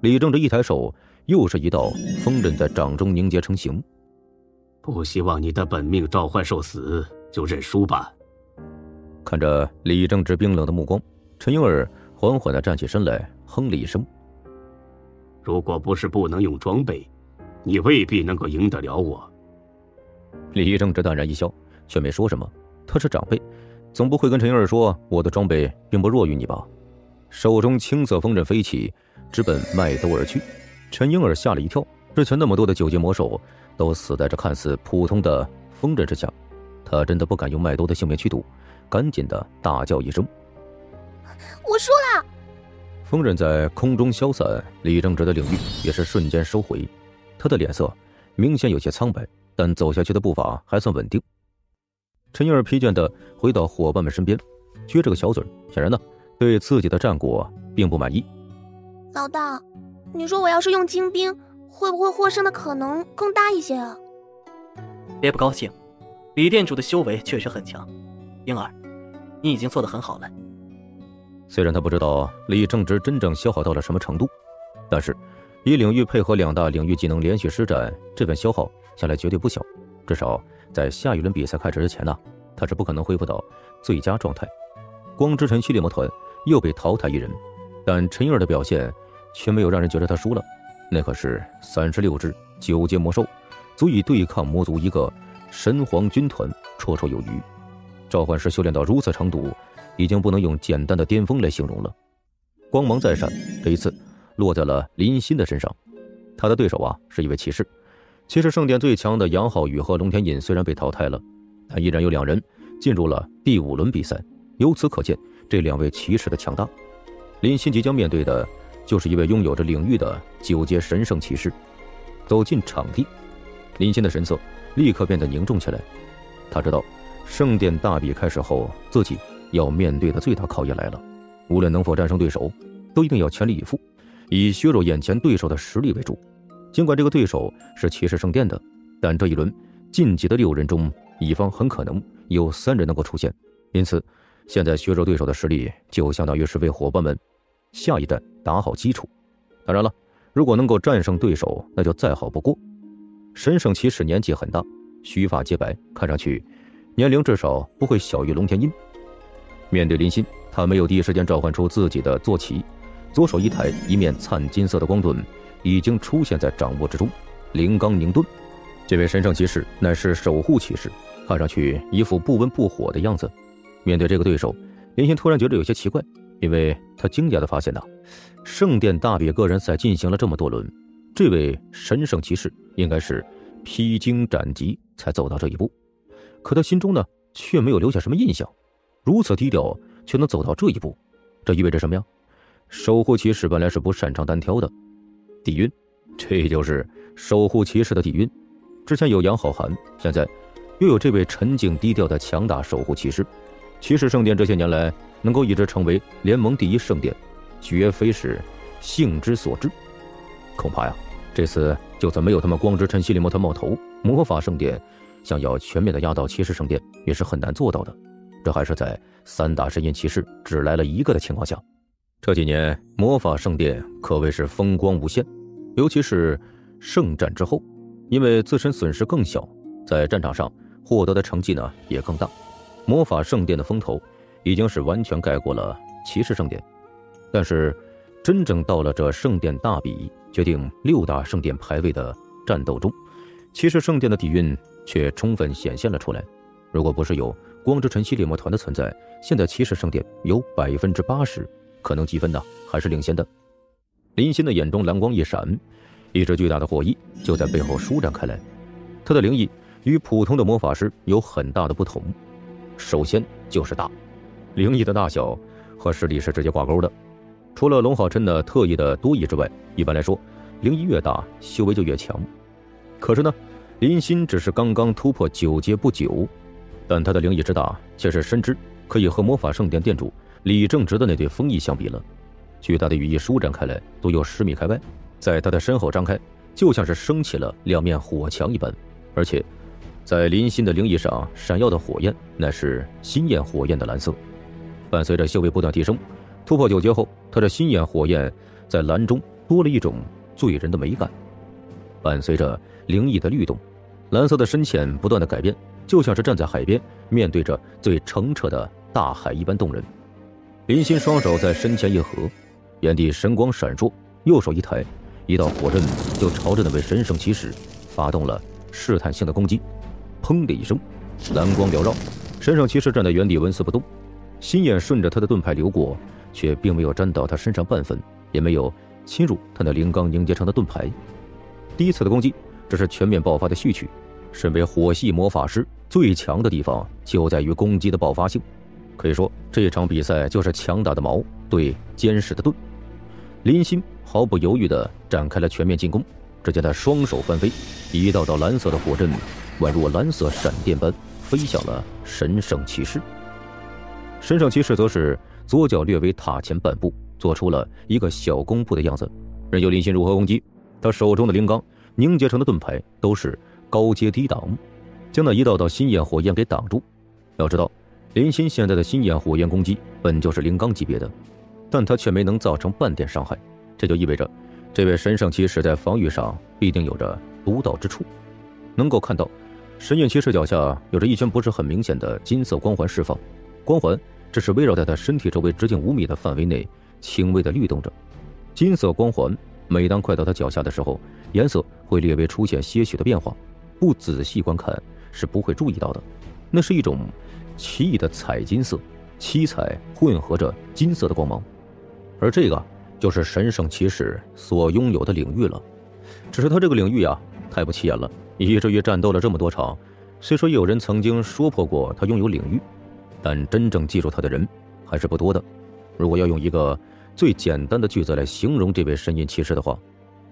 李正直一抬手，又是一道风刃在掌中凝结成形。不希望你的本命召唤兽死，就认输吧。看着李正直冰冷的目光，陈英儿缓缓的站起身来，哼了一声：“如果不是不能用装备，你未必能够赢得了我。”李正直淡然一笑，却没说什么。他是长辈，总不会跟陈英儿说我的装备并不弱于你吧？手中青色风刃飞起，直奔麦兜而去。陈英儿吓了一跳，之前那么多的九阶魔兽都死在这看似普通的风刃之下，他真的不敢用麦兜的性命去赌。赶紧的大叫一声：“我输了！”风刃在空中消散，李正直的领域也是瞬间收回。他的脸色明显有些苍白，但走下去的步伐还算稳定。陈英儿疲倦的回到伙伴们身边，撅着个小嘴，显然呢对自己的战果并不满意。老大，你说我要是用精兵，会不会获胜的可能更大一些啊？别不高兴，李店主的修为确实很强。婴儿，你已经做得很好了。虽然他不知道李正直真正消耗到了什么程度，但是以领域配合两大领域技能连续施展，这份消耗下来绝对不小。至少在下一轮比赛开始之前呢，他是不可能恢复到最佳状态。光之神序列魔团又被淘汰一人，但陈英儿的表现却没有让人觉得他输了。那可是三十六只九阶魔兽，足以对抗魔族一个神皇军团，绰绰有余。召唤师修炼到如此程度，已经不能用简单的巅峰来形容了。光芒再闪，这一次落在了林欣的身上。他的对手啊，是一位骑士。骑士圣殿最强的杨浩宇和龙天隐虽然被淘汰了，但依然有两人进入了第五轮比赛。由此可见，这两位骑士的强大。林欣即将面对的，就是一位拥有着领域的九阶神圣骑士。走进场地，林欣的神色立刻变得凝重起来。他知道。圣殿大比开始后，自己要面对的最大考验来了。无论能否战胜对手，都一定要全力以赴，以削弱眼前对手的实力为主。尽管这个对手是骑士圣殿的，但这一轮晋级的六人中，乙方很可能有三人能够出现。因此，现在削弱对手的实力，就相当于是为伙伴们下一站打好基础。当然了，如果能够战胜对手，那就再好不过。神圣骑士年纪很大，须发皆白，看上去。年龄至少不会小于龙天音。面对林欣，他没有第一时间召唤出自己的坐骑，左手一抬，一面灿金色的光盾已经出现在掌握之中。灵刚凝盾，这位神圣骑士乃是守护骑士，看上去一副不温不火的样子。面对这个对手，林欣突然觉得有些奇怪，因为他惊讶的发现呐，圣殿大比个人赛进行了这么多轮，这位神圣骑士应该是披荆斩棘才走到这一步。可他心中呢，却没有留下什么印象。如此低调，却能走到这一步，这意味着什么呀？守护骑士本来是不擅长单挑的，底蕴，这就是守护骑士的底蕴。之前有杨浩涵，现在又有这位沉静低调的强大守护骑士。骑士圣殿这些年来能够一直成为联盟第一圣殿，绝非是性之所至。恐怕呀，这次就算没有他们光之城系里魔团冒头，魔法圣殿。想要全面的压倒骑士圣殿也是很难做到的，这还是在三大神印骑士只来了一个的情况下。这几年魔法圣殿可谓是风光无限，尤其是圣战之后，因为自身损失更小，在战场上获得的成绩呢也更大。魔法圣殿的风头已经是完全盖过了骑士圣殿，但是真正到了这圣殿大比决定六大圣殿排位的战斗中，骑士圣殿的底蕴。却充分显现了出来。如果不是有光之晨曦猎魔团的存在，现在骑士圣殿有百分之八十可能积分呢还是领先的。林欣的眼中蓝光一闪，一只巨大的火翼就在背后舒展开来。他的灵翼与普通的魔法师有很大的不同，首先就是大，灵翼的大小和实力是直接挂钩的。除了龙浩琛的特异的多异之外，一般来说，灵翼越大，修为就越强。可是呢？林欣只是刚刚突破九阶不久，但他的灵异之大，却是深知可以和魔法圣殿殿主李正直的那对风翼相比了。巨大的羽翼舒展开来，足有十米开外，在他的身后张开，就像是升起了两面火墙一般。而且，在林欣的灵翼上闪耀的火焰，乃是心焰火焰的蓝色。伴随着修为不断提升，突破九阶后，他的心眼火焰在蓝中多了一种醉人的美感。伴随着灵异的律动，蓝色的深浅不断的改变，就像是站在海边，面对着最澄澈的大海一般动人。林心双手在身前一合，眼底神光闪烁，右手一抬，一道火阵就朝着那位神圣骑士发动了试探性的攻击。砰的一声，蓝光缭绕，神圣骑士站在原地纹丝不动，心眼顺着他的盾牌流过，却并没有沾到他身上半分，也没有侵入他那灵钢凝结成的盾牌。第一次的攻击，这是全面爆发的序曲。身为火系魔法师，最强的地方就在于攻击的爆发性。可以说，这场比赛就是强大的矛对坚实的盾。林心毫不犹豫地展开了全面进攻，只见他双手翻飞，一道道蓝色的火阵宛如蓝色闪电般飞向了神圣骑士。神圣骑士则是左脚略微踏前半步，做出了一个小弓步的样子，任由林心如何攻击。他手中的灵钢凝结成的盾牌都是高阶低挡，将那一道道心焰火焰给挡住。要知道，林心现在的心焰火焰攻击本就是灵钢级别的，但他却没能造成半点伤害，这就意味着这位神圣骑士在防御上必定有着独到之处。能够看到，神韵骑士脚下有着一圈不是很明显的金色光环释放，光环只是围绕在他身体周围直径五米的范围内轻微的律动着，金色光环。每当快到他脚下的时候，颜色会略微出现些许的变化，不仔细观看是不会注意到的。那是一种奇异的彩金色，七彩混合着金色的光芒。而这个就是神圣骑士所拥有的领域了。只是他这个领域呀，太不起眼了，以至于战斗了这么多场，虽说有人曾经说破过他拥有领域，但真正记住他的人还是不多的。如果要用一个。最简单的句子来形容这位神印骑士的话，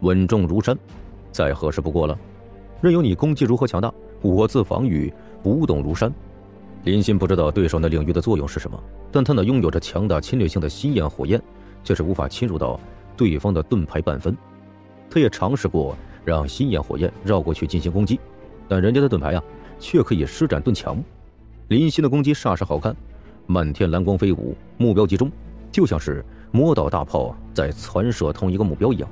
稳重如山，再合适不过了。任由你攻击如何强大，我自防御不动如山。林心不知道对手那领域的作用是什么，但他那拥有着强大侵略性的心焰火焰，却是无法侵入到对方的盾牌半分。他也尝试过让心焰火焰绕过去进行攻击，但人家的盾牌啊，却可以施展盾墙。林心的攻击煞是好看，漫天蓝光飞舞，目标集中，就像是。魔导大炮在传射同一个目标一样，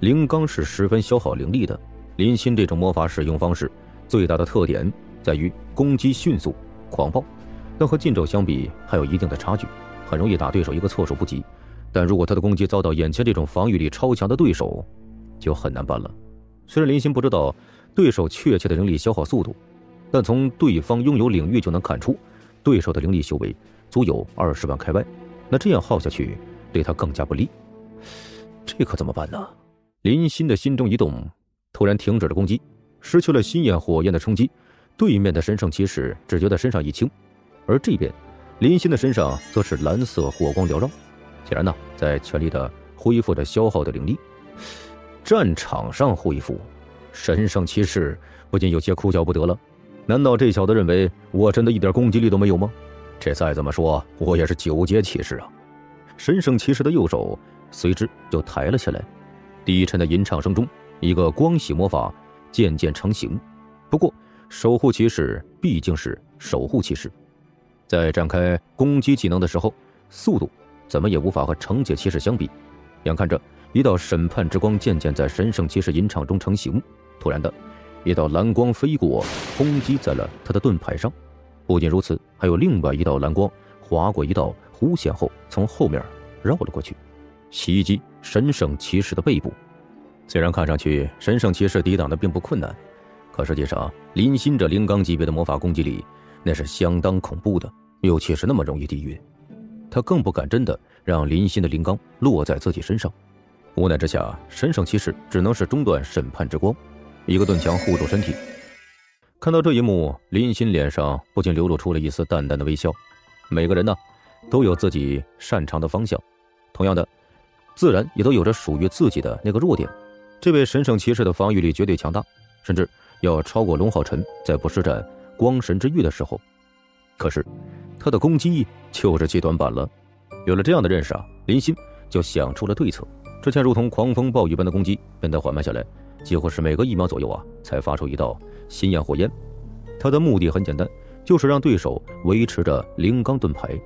灵钢是十分消耗灵力的。林心这种魔法使用方式最大的特点在于攻击迅速、狂暴，但和近咒相比还有一定的差距，很容易打对手一个措手不及。但如果他的攻击遭到眼前这种防御力超强的对手，就很难办了。虽然林心不知道对手确切的灵力消耗速度，但从对方拥有领域就能看出，对手的灵力修为足有二十万开外。那这样耗下去。对他更加不利，这可怎么办呢？林心的心中一动，突然停止了攻击，失去了心焰火焰的冲击。对面的神圣骑士只觉得身上一轻，而这边林心的身上则是蓝色火光缭绕，显然呢，在全力的恢复着消耗的灵力。战场上恢复，神圣骑士不禁有些哭笑不得了。难道这小子认为我真的一点攻击力都没有吗？这再怎么说，我也是九阶骑士啊！神圣骑士的右手随之就抬了起来，低沉的吟唱声中，一个光系魔法渐渐成型。不过，守护骑士毕竟是守护骑士，在展开攻击技能的时候，速度怎么也无法和惩戒骑士相比。眼看着一道审判之光渐渐在神圣骑士吟唱中成型，突然的，一道蓝光飞过，轰击在了他的盾牌上。不仅如此，还有另外一道蓝光划过一道。弧线后，从后面绕了过去，袭击神圣骑士的背部。虽然看上去神圣骑士抵挡的并不困难，可实际上林心这灵钢级别的魔法攻击力那是相当恐怖的，尤其是那么容易抵御。他更不敢真的让林心的灵钢落在自己身上。无奈之下，神圣骑士只能是中断审判之光，一个盾墙护住身体。看到这一幕，林心脸上不禁流露出了一丝淡淡的微笑。每个人呢？都有自己擅长的方向，同样的，自然也都有着属于自己的那个弱点。这位神圣骑士的防御力绝对强大，甚至要超过龙浩辰在不施展光神之域的时候。可是，他的攻击就是其短板了。有了这样的认识啊，林心就想出了对策。之前如同狂风暴雨般的攻击变得缓慢下来，几乎是每隔一秒左右啊才发出一道心焰火焰。他的目的很简单，就是让对手维持着灵钢盾牌。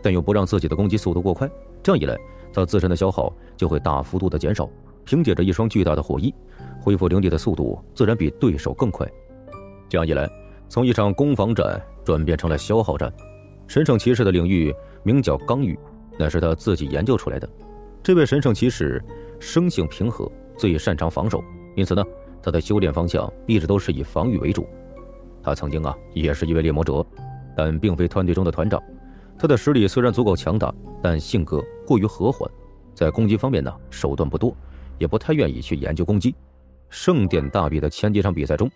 但又不让自己的攻击速度过快，这样一来，他自身的消耗就会大幅度的减少，凭借着一双巨大的火翼，恢复灵力的速度自然比对手更快。这样一来，从一场攻防战转变成了消耗战。神圣骑士的领域名叫刚域，那是他自己研究出来的。这位神圣骑士生性平和，最擅长防守，因此呢，他的修炼方向一直都是以防御为主。他曾经啊，也是一位猎魔者，但并非团队中的团长。他的实力虽然足够强大，但性格过于和缓，在攻击方面呢，手段不多，也不太愿意去研究攻击。圣殿大比的前几场比赛中，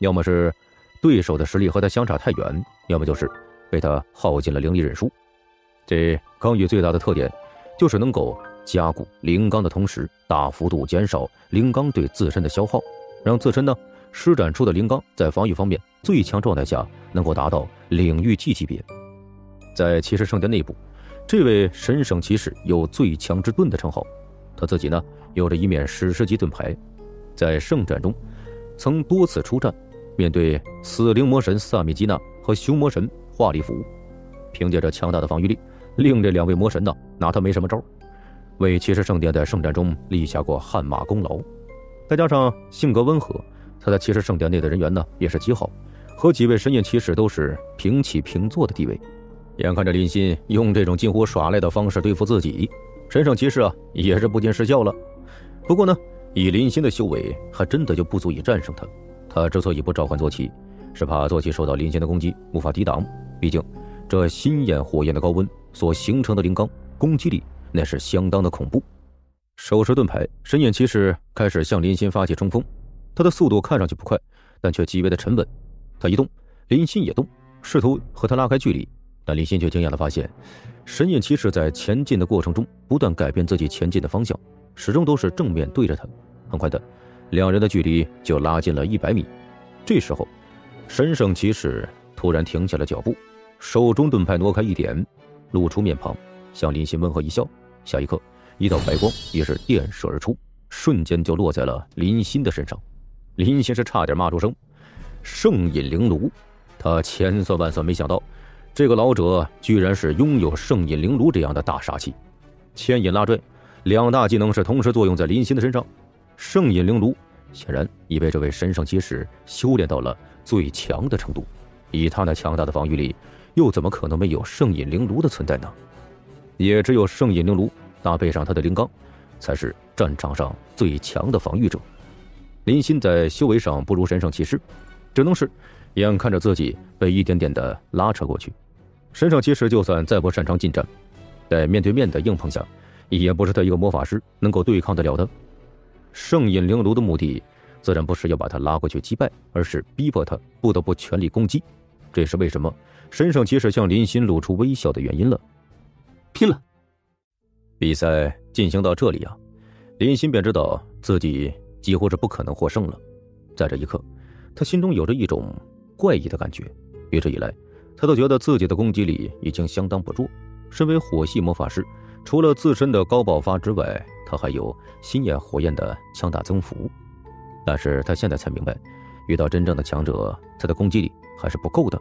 要么是对手的实力和他相差太远，要么就是被他耗尽了灵力忍术。这刚域最大的特点，就是能够加固灵钢的同时，大幅度减少灵钢对自身的消耗，让自身呢施展出的灵钢在防御方面最强状态下能够达到领域级级别。在骑士圣殿内部，这位神圣骑士有“最强之盾”的称号。他自己呢，有着一面史诗级盾牌，在圣战中，曾多次出战，面对死灵魔神萨米基娜和熊魔神华利弗，凭借着强大的防御力，令这两位魔神呢拿他没什么招，为骑士圣殿在圣战中立下过汗马功劳。再加上性格温和，他在骑士圣殿内的人缘呢也是极好，和几位神印骑士都是平起平坐的地位。眼看着林心用这种近乎耍赖的方式对付自己，神圣骑士啊也是不禁失笑了。不过呢，以林心的修为，还真的就不足以战胜他。他之所以不召唤坐骑，是怕坐骑受到林心的攻击无法抵挡。毕竟，这心焰火焰的高温所形成的灵罡攻击力那是相当的恐怖。手持盾牌，神眼骑士开始向林欣发起冲锋。他的速度看上去不快，但却极为的沉稳。他一动，林欣也动，试图和他拉开距离。但林欣却惊讶地发现，神印骑士在前进的过程中不断改变自己前进的方向，始终都是正面对着他。很快的，两人的距离就拉近了一百米。这时候，神圣骑士突然停下了脚步，手中盾牌挪开一点，露出面庞，向林欣温和一笑。下一刻，一道白光也是电射而出，瞬间就落在了林欣的身上。林欣是差点骂出声：“圣隐灵炉！”他千算万算没想到。这个老者居然是拥有圣隐灵炉这样的大杀器，牵引拉拽两大技能是同时作用在林欣的身上。圣隐灵炉显然已被这位神圣骑士修炼到了最强的程度，以他那强大的防御力，又怎么可能没有圣隐灵炉的存在呢？也只有圣隐灵炉搭配上他的灵罡，才是战场上最强的防御者。林欣在修为上不如神圣骑士，只能是眼看着自己被一点点的拉扯过去。神圣骑士就算再不擅长近战，在面对面的硬碰下，也不是他一个魔法师能够对抗得了的。圣隐灵炉的目的，自然不是要把他拉过去击败，而是逼迫他不得不全力攻击。这是为什么神圣骑士向林欣露出微笑的原因了。拼了！比赛进行到这里啊，林欣便知道自己几乎是不可能获胜了。在这一刻，他心中有着一种怪异的感觉。一直以来。他都觉得自己的攻击力已经相当不弱。身为火系魔法师，除了自身的高爆发之外，他还有心焰火焰的强大增幅。但是他现在才明白，遇到真正的强者，他的攻击力还是不够的。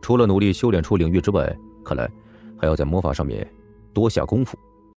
除了努力修炼出领域之外，看来还要在魔法上面多下功夫。